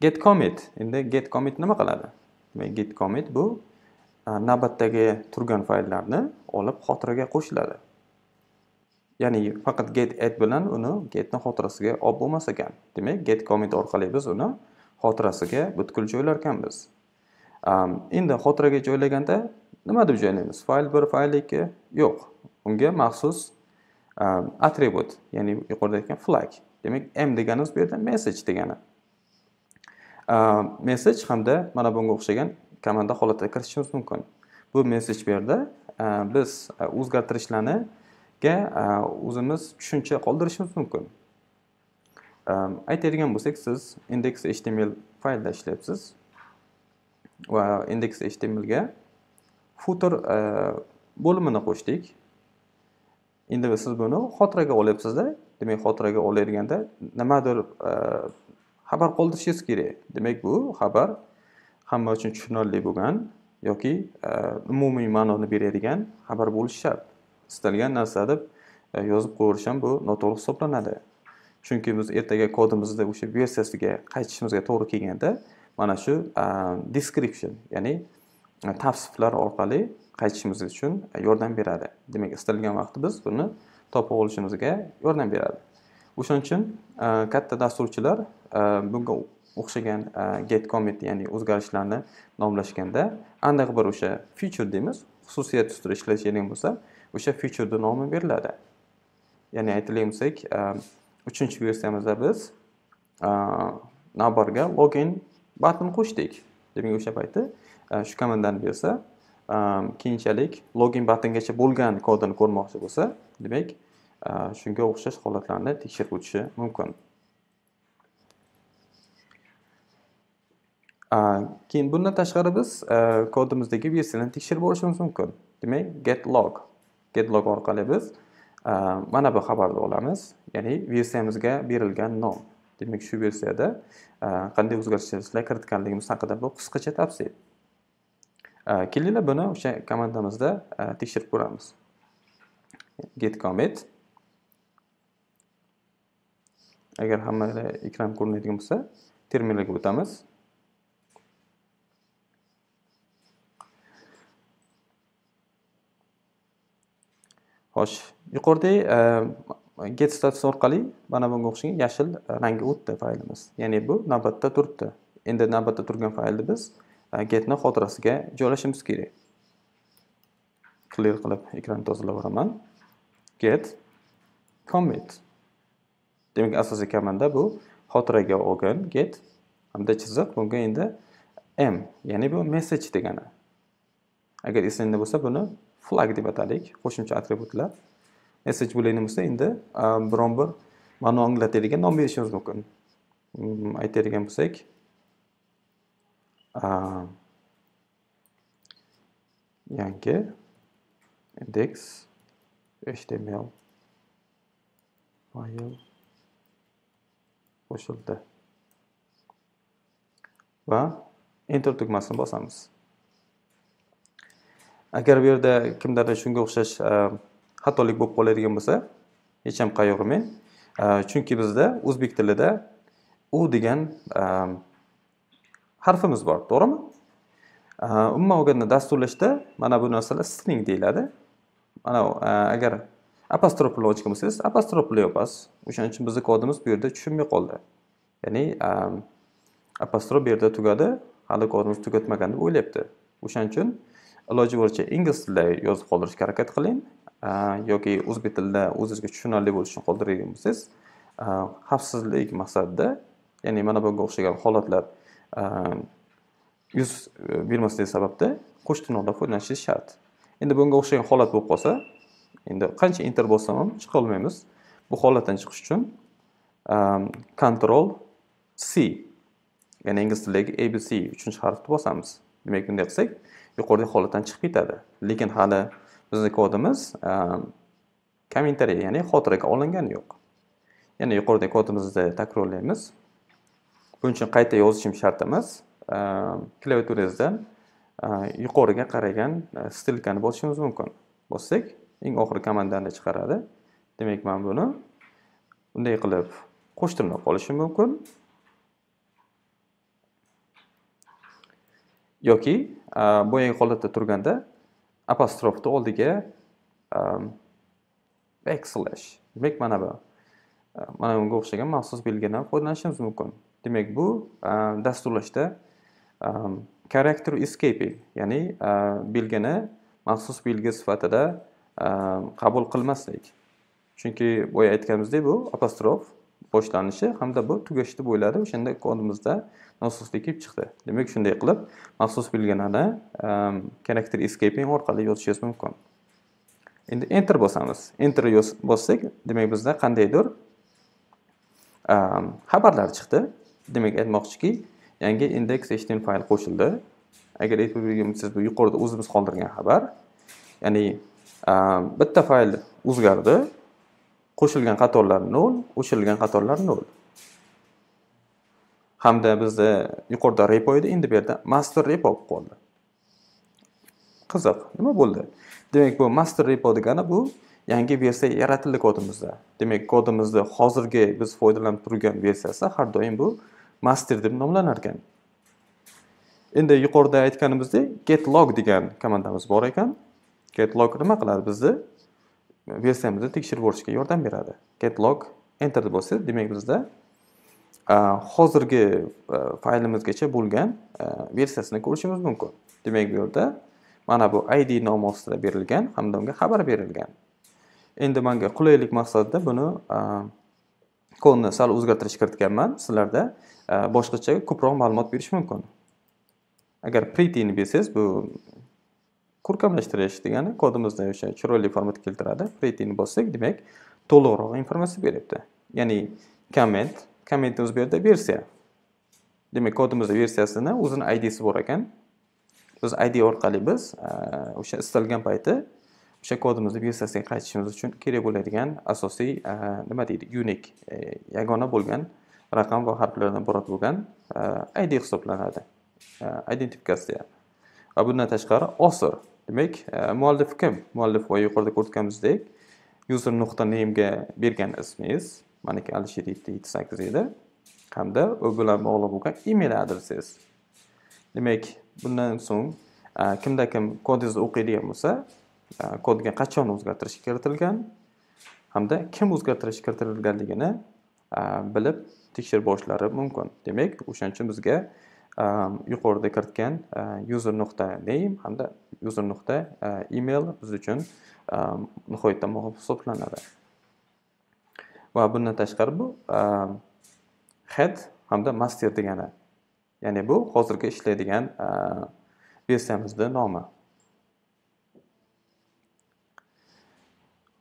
get commit. Endi get commit nima qiladi? Demak get commit bu navbatdagi turgan fayllarni olib xotiraga qo'shiladi. Ya'ni faqat get add bilan uni getni xotirasiga olib bo'lmas ekan. Demak get commit orqali biz uni xotirasiga butkul joylar ekanmiz. Endi xotiraga joylaganda nima deb joylaymiz? Fayl bir fayl ikki? Yo'q. Unga maxsus atribut ya'ni yuqorida aytgan flag. Demak m deganimiz bu yerda message degani. Э, message hamda mana bunga o'xshagan komanda holatda kiritishimiz mumkin. Bu message bu yerda e, biz e, o'zgartirishlarniga e, o'zimiz tushuncha qoldirishimiz mumkin. Aytadigan bo'lsak siz index html faylda ishlayapsiz va index htmlga footer bo'limini qo'shdik. Endi siz buni xotiraga olyapsizda. Demak xotiraga olayotganda nimadir xabar qoldirishingiz kerak. Demak bu xabar hamma uchun tushunarli bo'lgan yoki e, umumiy ma'noni beradigan xabar bo'lishi shart. Istalgan narsa deb e, yozib qo'yaverish ham bu noto'g'ri hisoblanadi. Chunki biz ertaga kodimizni o'sha versiyasiga qaytishimizga to'g'ri kelganda mana shu e, description ya'ni tavsiflar orqali qaytishimiz uchun yordam beradi. Demak istalgan vaqtda biz buni topib olishimizga yordam beradi. O'shaning uchun e, katta dasturchilar e, bunga o'xshagan e, get commit ya'ni o'zgarishlarni nomlashganda aniq bir o'sha feature deymiz xususiyat ustida ishlatadigan bo'lsa o'sha featureni nomi beriladi. Ya'ni aytadigan bo'lsak uchinchi versiyamizda biz navbarga login button qo'shdik demak o'sha payti shu komandani bersa keyinchalik login buttongacha bo'lgan kodini ko'rmoqchi bo'lsa demak Э, shunga o'xshash holatlarni tekshirib o'tishi mumkin э, keyin bundan tashqari biz э, kodimizdagi versiyani tekshirib olishimiz mumkin. Demak get log. Get log orqali biz mana bu xabarni olamiz. Ya'ni versiyamizga berilgan nom. Demak shu versiyada qanday o'zgarishlar kiritganligimiz haqida bu qisqacha tavsiya kelinglar buni o'sha komandamizda tekshirib ko'ramiz. Get commit. Agar hammada ekran ko'rinadigan bo'lsa terminalga o'tamiz. Xo'sh yuqorida get status orqali mana bunga o'xshagan yashil rangga o'tdi faylimiz. Ya'ni bu navbatda turibdi. Endi navbatda turgan faylni biz getni xotirasiga joylashimiz kerak. Clear qilib ekranni tozalab yuboraman get commit. Demak asosiy komanda bu. Xotiraga olgan get hamda chiziq bunga endi m ya'ni bu message degani. Agar esingda bo'lsa buni flag deb ataylik qo'shimcha atributlar message bo'ladigan bo'lsa endi biron bir ma'no anglatadigan nom berishimiz mumkin. Mm, aytadigan bo'lsak yangi index html fayl qo'shildi. Va enter tugmasini bosamiz. Agar bu yerda kimdadir shunga o'xshash e, xatolik bo'lib qoladigan bo'lsa hech ham qayg'urmang. E, chunki bizda o'zbek tilida u degan e, harfimiz bor to'g'rimi? Umuman olganda dasturlashda mana bu narsalar string deyiladi. Mana agar apostrof bilan ochgan bo'lsangiz apostrof bilan yopasiz o'shaning uchun bizni kodimiz bu yerda tushunmay qoldi. Ya'ni ehm, apostrof bu yerda tugadi hali kodimiz tugatmagan deb o'ylayapti. O'shaning uchun iloji boricha ingliz tilida yozib qoldirishga harakat qiling. Ehm, yoki o'zbek tilida o'zingizga tushunarli bo'lishi uchun qoldiradigan bo'lsangiz ehm, xavfsizlik maqsadida ya'ni mana bunga o'xshagan holatlar yuz e, bermasligi sababda qo'sh tirnoqdan foydalanishingiz shart. Endi bunga o'xshagan holat bo'lib qolsa endi qancha enter bossam ham chiqa olmaymiz bu holatdan chiqish uchun ehm, control c ya'ni ingliz tilidagi abc uchinchi harfni bosamiz. Demak bunday qilsak yuqoridagi holatdan chiqib ketadi. Lekin hali bizni kodimiz ehm, kommentariy ya'ni xotiraga olingani yo'q. Yana yuqoridagi kodimizni takrorlaymiz. Buning uchun qayta yozishim shart emas klaviaturangizdan ehm, yuqoriga qaragan e, stilkani bosishimiz mumkin. Bossak eng oxirgi komandani chiqaradi. Demak man buni bunday qilib qo'shtirnoq olishim mumkin. Yoki boyagi holatda turganda apostrofni oldiga backslash. Demak mana bu. Mana bunga o'xshagan maxsus belgidan foydalanishimiz mumkin. Demak bu dasturlashda character escaping ya'ni belgini maxsus belgi sifatida Ehm, qabul qilmaslik. Chunki boya aytganimizdek bu apostrof boshlanishi hamda bu tugashi bo'ladi o'shanda kodimizda nosozlik kelib chiqdi. Demak shunday qilib maxsus belgilarni karakter ehm, escaping orqali yozishingiz mumkin. Endi enter bosamiz. Enter bossak demak bizda qandaydir ehm, xabarlar chiqdi. Demak aytmoqchiki yangi index html fayl qo'shildi. Agar aytib bergan bu yuqorida o'zimiz qoldirgan xabar ya'ni Э, bitta fayl o'zgardi. Qo'shilgan qatorlar nol o'chirilgan qatorlar nol. Hamda bizda yuqorida repo edi endi bu yerda master repo bo'lib qoldi. Qiziq nima bo'ldi? Demak bu master repo degani bu yangi versiya yaratildi kodimizda. Demak kodimizni hozirgi biz foydalanib turgan versiyasi har doim bu master deb nomlanar ekan endi yuqorida aytganimizdek get log degan komandamiz bor ekan. Get log nima qiladi bizni? Versiyamizni tekshirib ko'rishga yordam beradi. Get log enter deb bossangiz demak bizda hozirgi faylimizgacha bo'lgan versiyasini ko'rishimiz mumkin. Demak bu yerda mana bu id nomi ostida berilgan hamda unga xabar berilgan. Endi manga qulaylik maqsadida buni kodni sal o'zgartirish kiritganman. Sizlarda boshqacha ko'proq ma'lumot berish mumkin. Agar pretini bersangiz bu ko'rkamlashtirish degani kodimizda o'sha chiroyli formatga keltiradi. Prettyni bossak demak to'liqroq informatsiya beryapti. Ya'ni komment kommentni o'zi bu yerda versiya. Demak kodimizda versiyasini o'zini idsi bor ekan. Biz id orqali biz e, o'sha istalgan payti o'sha kodimizni versiyasiga qaytishimiz uchun kerak bo'ladigan asosiy e, nima deydi unik e, yagona bo'lgan raqam va harflardan iborat bo'lgan id hisoblanadi. Identifikatsiya. Va bundan tashqari osir. Demak e, muallif kim? Muallif va yuqorida ko'rsatganimizdek user nuqta namega bergan ismingiz maniki alisher yetti yetti sakkiz edi hamda u bilan bog'liq bo'lgan email adresingiz demak bundan so'ng e, kimda kim kodingizni o'qiydigan bo'lsa e, kodga qachon o'zgartirish kiritilgan hamda kim o'zgartirish kiritilganligini bilib tekshirib borishlari mumkin. Demak o'shaning uchun bizga yuqorida kiritgan user nuqta name hamda user nuqta email biz uchun nihoyatda muhim hisoblanadi. Va bundan tashqari bu head hamda master degani ya'ni bu hozirgi ishlaydigan versiyamizni nomi.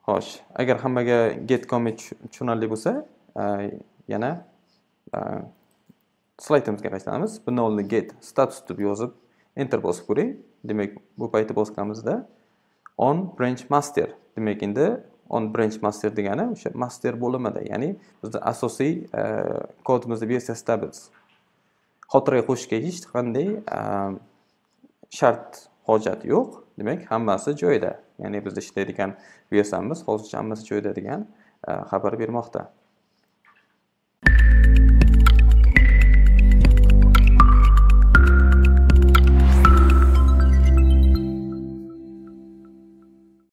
Xo'sh agar hammaga get commit tushunarli bo'lsa yana slaydimizga qaytamiz bundan oldin get status deb yozib enter bosib ko'ring demak bu paytda bosganimizda on branch master. Demak endi on branch master degani o'sha master bo'limida ya'ni bizni asosiy e, kodimizda kodimizni versiyasida biz xotiraga qo'shishga hech qanday e, shart hojat yo'q. Demak hammasi joyida. Ya'ni bizda ishlaydigan versiyamiz hozircha hammasi joyida degan e, xabar bermoqda.